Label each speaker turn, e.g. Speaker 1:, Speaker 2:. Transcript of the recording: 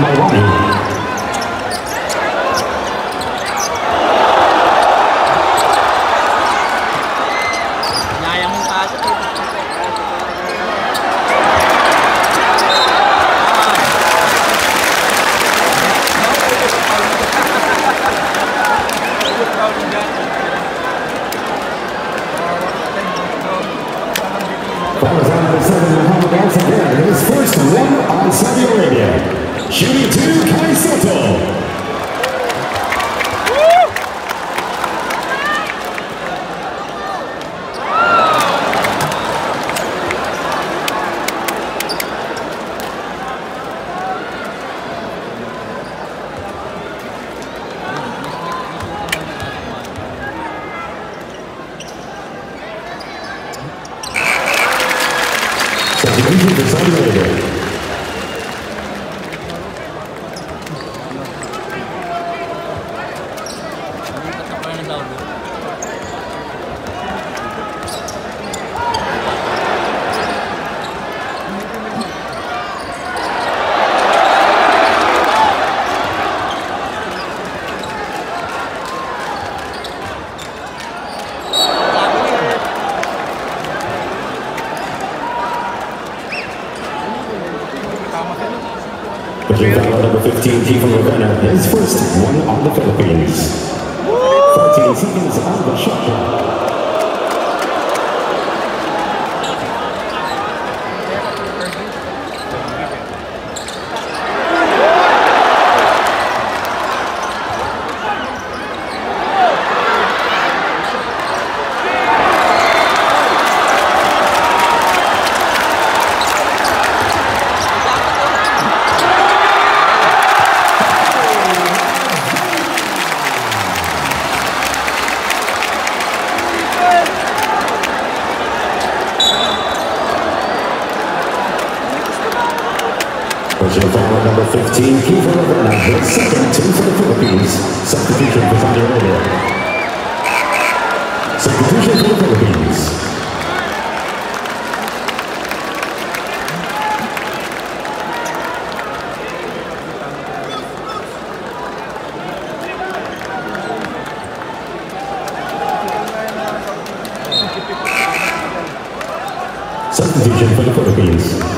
Speaker 1: Maloney.
Speaker 2: Naya mong tato eh.
Speaker 1: Follows on number seven, Muhammad Al-Faqir. His first one on Saudi Arabia. Shooting two, Kai Sotto. Substitution for Pushing foul number 15, Kiefer Ravena. His first one on the Philippines. 14 seconds on the shot clock. Pushing foul number 15, Kiefer Ravena. His second, two for the Philippines. Substitution for. Substitution for the Philippines. Substitution for the Philippines.